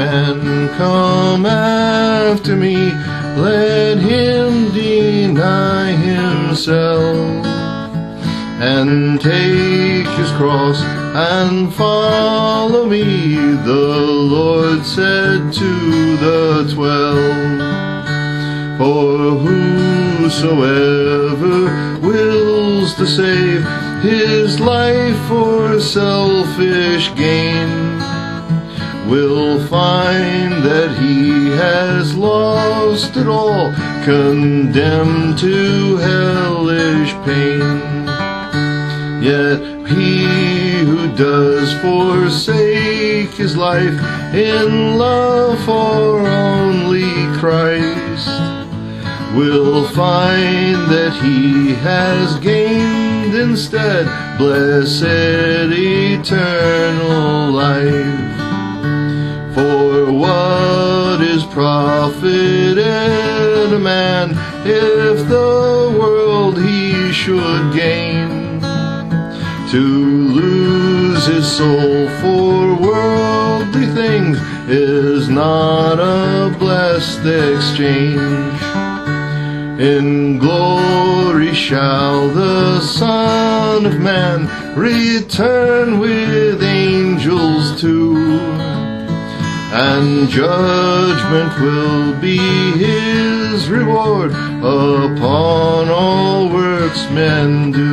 man come after me, let him deny himself and take his cross and follow me, the Lord said to the twelve. For whosoever wills to save his life for selfish gain will find that he has lost it all, condemned to hellish pain. Yet he who does forsake his life in love for only Christ will find that he has gained instead blessed eternal life. For what is profited a man if the world he should gain? To lose his soul for worldly things is not a blessed exchange. In glory shall the Son of Man return with angels too, and judgment will be his reward upon all works men do.